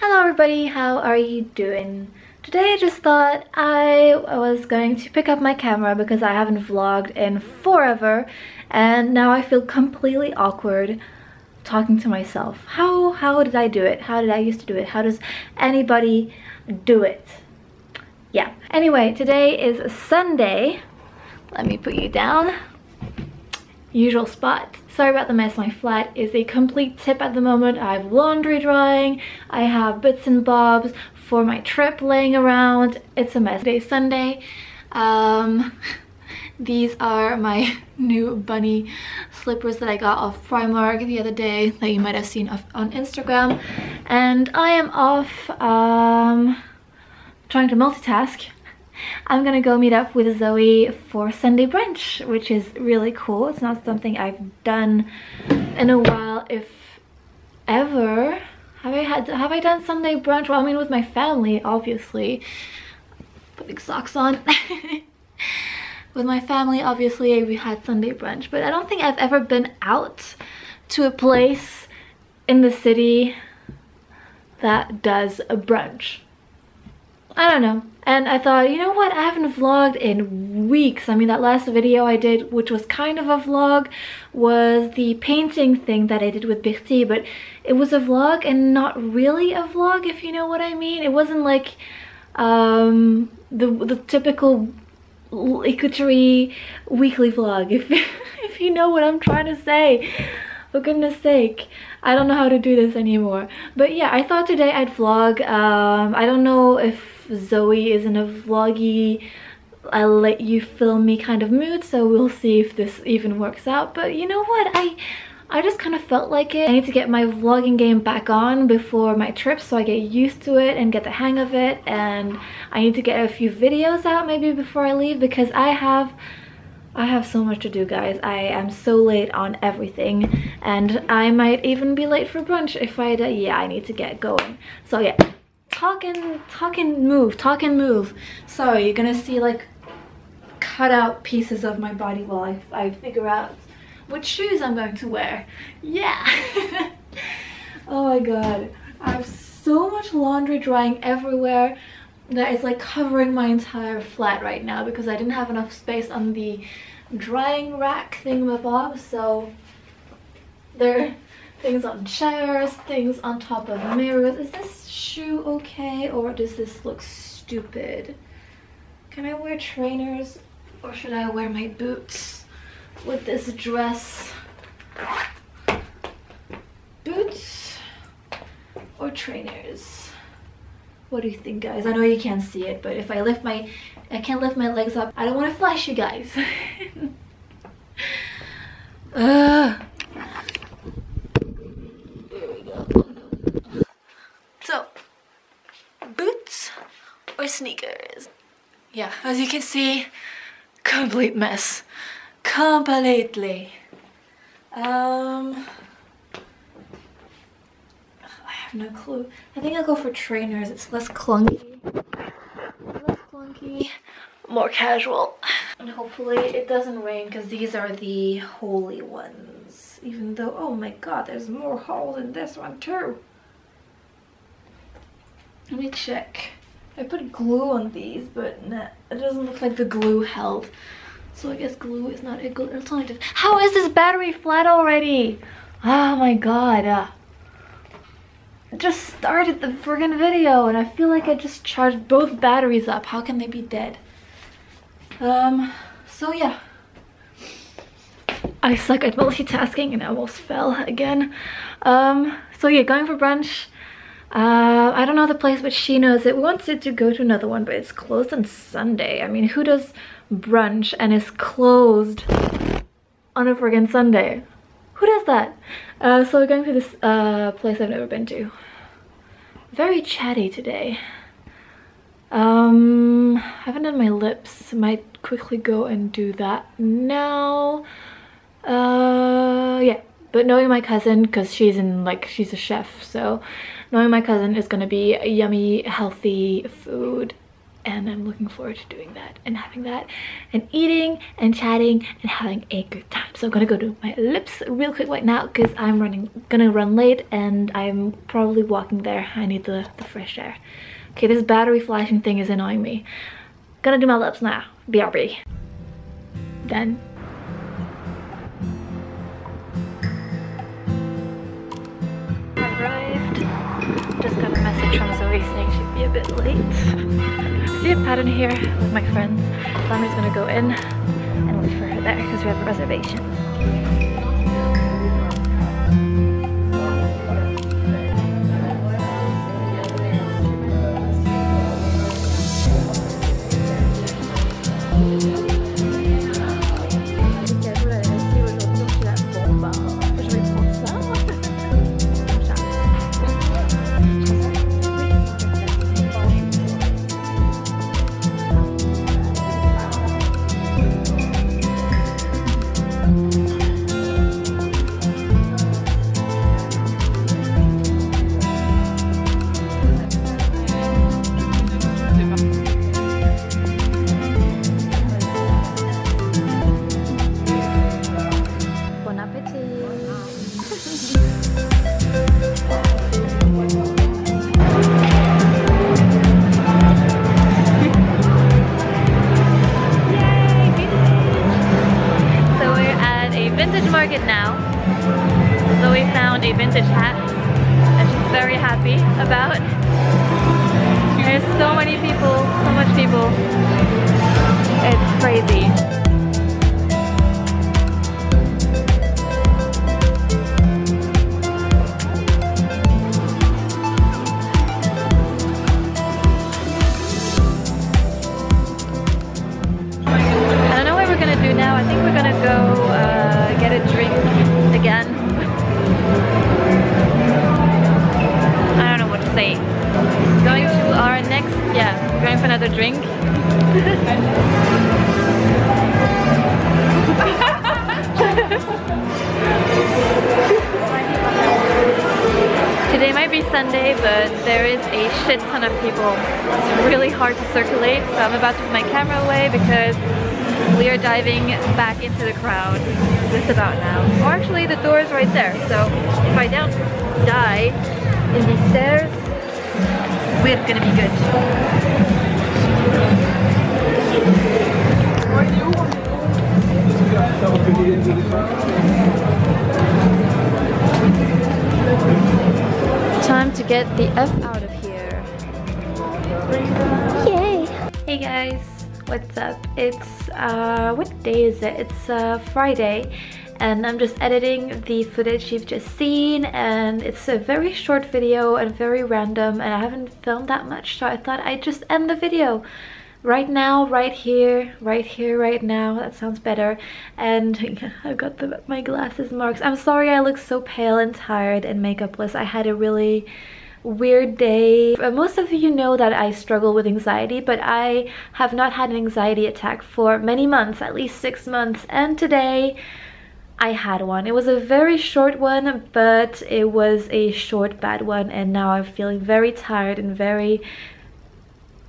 Hello everybody, how are you doing? Today I just thought I was going to pick up my camera because I haven't vlogged in forever and now I feel completely awkward talking to myself. How, how did I do it? How did I used to do it? How does anybody do it? Yeah. Anyway, today is Sunday. Let me put you down. Usual spot. Sorry about the mess, my flat is a complete tip at the moment. I have laundry drying, I have bits and bobs for my trip laying around. It's a mess. Today's Sunday. Um, these are my new bunny slippers that I got off Primark the other day that you might have seen on Instagram. And I am off um, trying to multitask I'm gonna go meet up with Zoe for Sunday brunch, which is really cool. It's not something I've done in a while, if ever. Have I had have I done Sunday brunch? Well, I mean with my family, obviously. Putting socks on. with my family, obviously, we had Sunday brunch, but I don't think I've ever been out to a place in the city that does a brunch. I don't know. And I thought, you know what, I haven't vlogged in weeks. I mean, that last video I did, which was kind of a vlog, was the painting thing that I did with Birti, but it was a vlog and not really a vlog, if you know what I mean. It wasn't like um, the, the typical IkuTree weekly vlog, if, if you know what I'm trying to say. For goodness sake, I don't know how to do this anymore. But yeah, I thought today I'd vlog. Um, I don't know if Zoe is in a vloggy I'll let you film me kind of mood so we'll see if this even works out but you know what I I just kind of felt like it. I need to get my vlogging game back on before my trip so I get used to it and get the hang of it and I need to get a few videos out maybe before I leave because I have I have so much to do guys. I am so late on everything and I might even be late for brunch if I yeah I need to get going. So yeah talk and talk and move talk and move. Sorry you're gonna see like cut out pieces of my body while I, I figure out which shoes I'm going to wear. Yeah. Oh my god. I have so much laundry drying everywhere that is like covering my entire flat right now because I didn't have enough space on the drying rack thingamabob so there things on chairs, things on top of mirrors. Is this shoe okay or does this look stupid? Can I wear trainers or should I wear my boots with this dress? Boots or trainers? What do you think guys? I know you can't see it, but if I lift my, I can't lift my legs up, I don't want to flash you guys. uh, sneakers. Yeah, as you can see, complete mess. Completely. Um, I have no clue. I think I'll go for trainers. It's less clunky. Less clunky. More casual. And hopefully it doesn't rain because these are the holy ones. Even though, oh my god, there's more holes in this one too. Let me check. I put glue on these, but nah, it doesn't look like the glue held. So I guess glue is not a good alternative. How is this battery flat already? Oh my god. Uh, I just started the friggin' video and I feel like I just charged both batteries up. How can they be dead? Um, so yeah. I suck at multitasking and I almost fell again. Um, so yeah, going for brunch. Uh, I don't know the place, but she knows it. We wanted to go to another one, but it's closed on Sunday. I mean, who does brunch and is closed on a friggin' Sunday? Who does that? Uh, so we're going to this uh, place I've never been to. Very chatty today. Um, I haven't done my lips. Might quickly go and do that now. Uh, yeah. But knowing my cousin, because she's in like, she's a chef, so knowing my cousin is gonna be yummy, healthy food and I'm looking forward to doing that and having that and eating and chatting and having a good time. So I'm gonna go do my lips real quick right now because I'm running gonna run late and I'm probably walking there. I need the, the fresh air. Okay, this battery flashing thing is annoying me. Gonna do my lips now. BRB. Then got a message from Zoe saying she'd be a bit late. See a pattern here with my friends. Just gonna go in and wait for her there because we have a reservation. Zoe found a vintage hat that she's very happy about. There's so many people, so much people. It's crazy. Sunday, but there is a shit ton of people. It's really hard to circulate, so I'm about to put my camera away because we are diving back into the crowd just about now. Or actually, the door is right there, so if I don't die in these stairs, we're gonna be good. Time to get the F out of here. Yay! Hey guys, what's up? It's, uh, what day is it? It's uh, Friday and I'm just editing the footage you've just seen and it's a very short video and very random and I haven't filmed that much so I thought I'd just end the video right now, right here, right here, right now. That sounds better. And I've got the, my glasses marks. I'm sorry I look so pale and tired and makeupless. I had a really weird day. Uh, most of you know that I struggle with anxiety, but I have not had an anxiety attack for many months, at least six months. And today, I had one. It was a very short one, but it was a short bad one and now I'm feeling very tired and very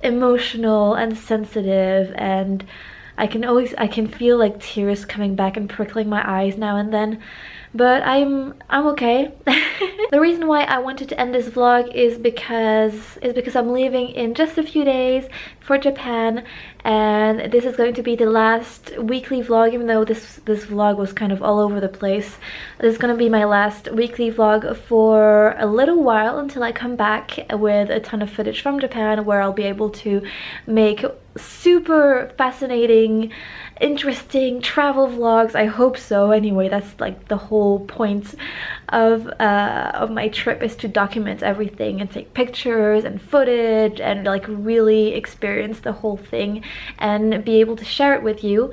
emotional and sensitive and I can always I can feel like tears coming back and prickling my eyes now and then but I'm I'm okay. the reason why I wanted to end this vlog is because is because I'm leaving in just a few days for Japan and this is going to be the last weekly vlog even though this this vlog was kind of all over the place. This is going to be my last weekly vlog for a little while until I come back with a ton of footage from Japan where I'll be able to make super fascinating interesting travel vlogs i hope so anyway that's like the whole point of uh, of my trip is to document everything and take pictures and footage and like really experience the whole thing and be able to share it with you.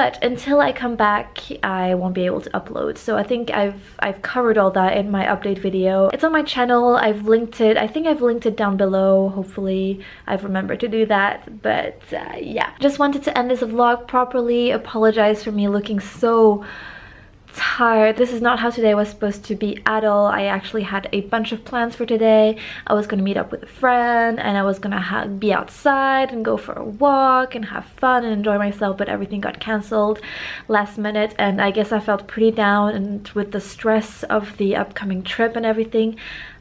But until I come back I won't be able to upload. So I think I've I've covered all that in my update video. It's on my channel. I've linked it. I think I've linked it down below. Hopefully I've remembered to do that. But uh, yeah. Just wanted to end this vlog properly. Apologize for me looking so tired. This is not how today was supposed to be at all. I actually had a bunch of plans for today. I was gonna meet up with a friend and I was gonna be outside and go for a walk and have fun and enjoy myself but everything got cancelled last minute and I guess I felt pretty down and with the stress of the upcoming trip and everything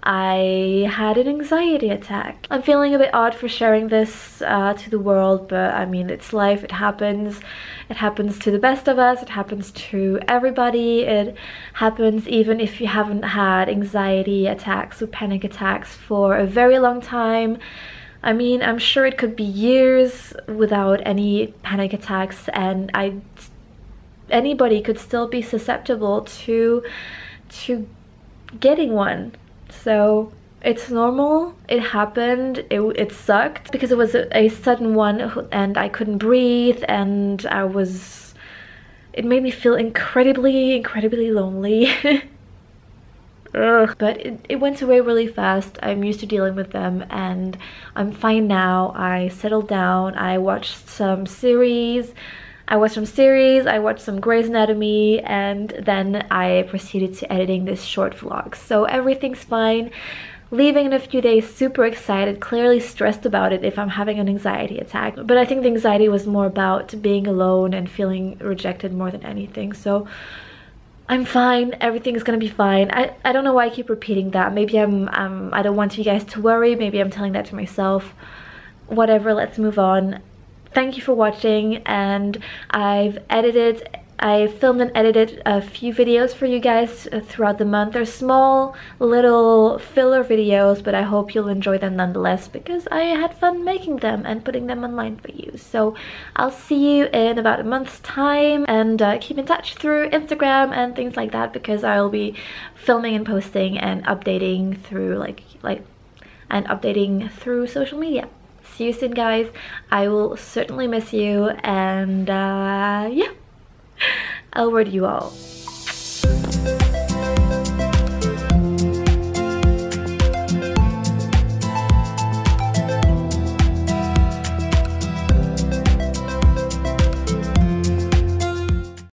I had an anxiety attack. I'm feeling a bit odd for sharing this uh, to the world, but I mean, it's life, it happens. It happens to the best of us, it happens to everybody. It happens even if you haven't had anxiety attacks or panic attacks for a very long time. I mean, I'm sure it could be years without any panic attacks and I anybody could still be susceptible to to getting one so it's normal. It happened. It, it sucked because it was a, a sudden one and i couldn't breathe and i was it made me feel incredibly incredibly lonely. But it, it went away really fast. I'm used to dealing with them and i'm fine now. I settled down. I watched some series I watched some series, I watched some Grey's Anatomy, and then I proceeded to editing this short vlog. So everything's fine. Leaving in a few days, super excited, clearly stressed about it if I'm having an anxiety attack. But I think the anxiety was more about being alone and feeling rejected more than anything. So I'm fine, everything's gonna be fine. I, I don't know why I keep repeating that. Maybe I'm, I don't want you guys to worry. Maybe I'm telling that to myself. Whatever, let's move on thank you for watching and I've edited I filmed and edited a few videos for you guys throughout the month. They're small little filler videos, but I hope you'll enjoy them nonetheless because I had fun making them and putting them online for you. So I'll see you in about a month's time and uh, keep in touch through Instagram and things like that because I'll be filming and posting and updating through like like and updating through social media see you soon guys. I will certainly miss you and uh yeah. I'll word you all